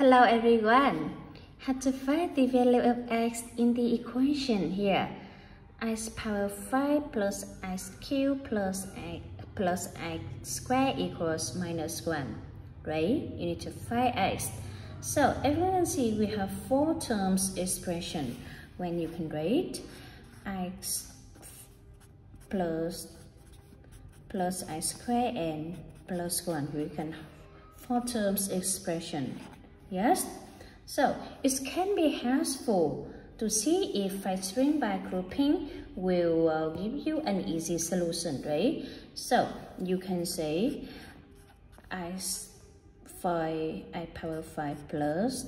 Hello everyone. How to find the value of x in the equation here? x power 5 plus x cubed plus x plus x squared equals minus 1. Right? You need to find x. So everyone see we have four terms expression when you can write x plus plus x squared and plus 1. We can four terms expression. Yes? So it can be helpful to see if factoring by grouping will uh, give you an easy solution, right? So you can say x 5 i power 5 plus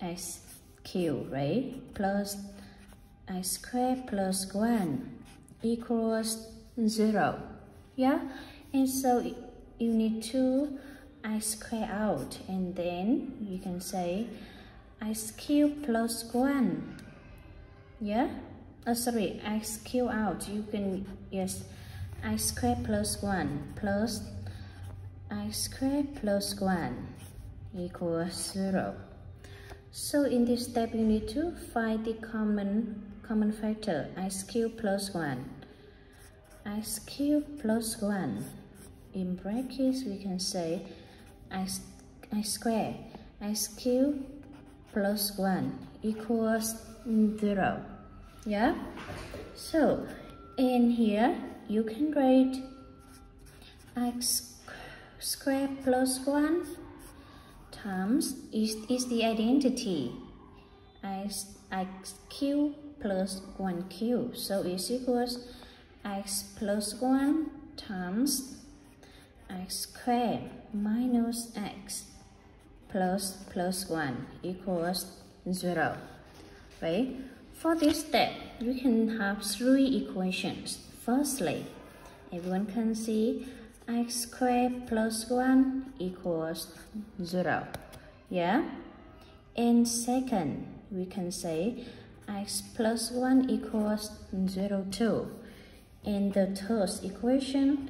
x cubed, right? Plus x squared plus 1 equals 0. Yeah? And so you need to I square out and then you can say x cube plus 1 yeah? Oh sorry x cube out. You can yes x square plus 1 plus x square plus 1 equals 0 so in this step you need to find the common common factor x cube plus 1 x cube plus 1 in brackets we can say x, x squared x cubed plus 1 equals 0 yeah? So in here you can write x square plus 1 times is, is the identity. X, x cubed plus 1 cube so it equals x plus 1 times x squared minus x plus plus 1 equals 0. Right? For this step, you can have three equations. Firstly, everyone can see x squared plus 1 equals 0. Yeah? And second, we can say x plus 1 equals 0 2. In the third equation,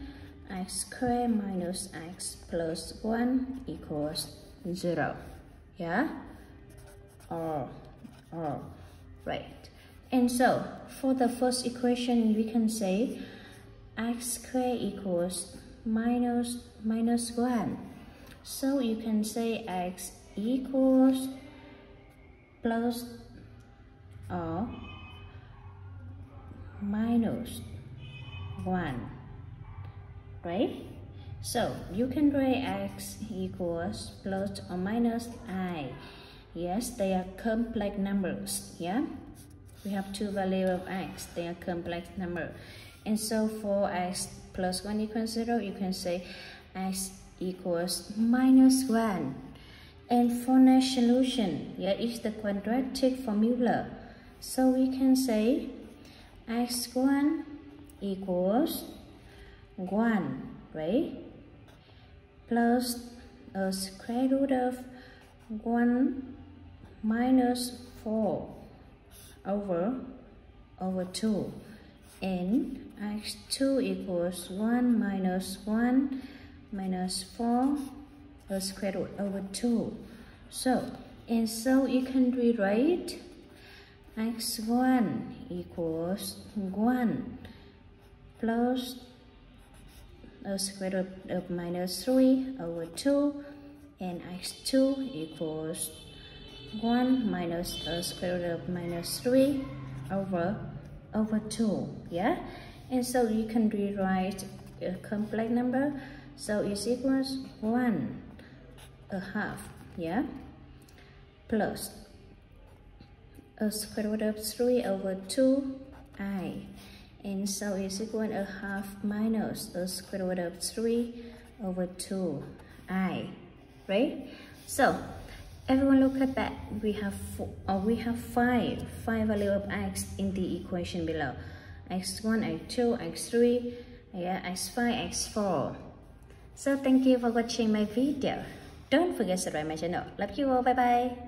x squared minus x plus 1 equals 0. Yeah? Or, or, right. And so, for the first equation, we can say x squared equals minus, minus 1. So you can say x equals plus or minus 1 right? So you can write x equals plus or minus i. Yes, they are complex numbers, yeah? We have two values of x, they are complex number. And so for x plus 1 equals 0, you can say x equals minus 1. And for next solution, yeah, it's the quadratic formula. So we can say x1 equals 1 right? Plus a square root of 1 minus 4 over over 2 and x2 equals 1 minus 1 minus 4 a square root over 2 so and so you can rewrite x1 equals 1 plus square root of minus 3 over 2 and x2 equals 1 minus a square root of minus 3 over over 2 yeah? And so you can rewrite a complex number so it's equals 1 a half yeah? Plus a square root of 3 over 2 i and so it's equal to half minus the square root of 3 over 2 i right? So everyone look at that. We have four, uh, we have five five value of x in the equation below. X1 x2 x3 yeah, x5 x4 so thank you for watching my video. Don't forget to subscribe my channel. Love you all. Bye bye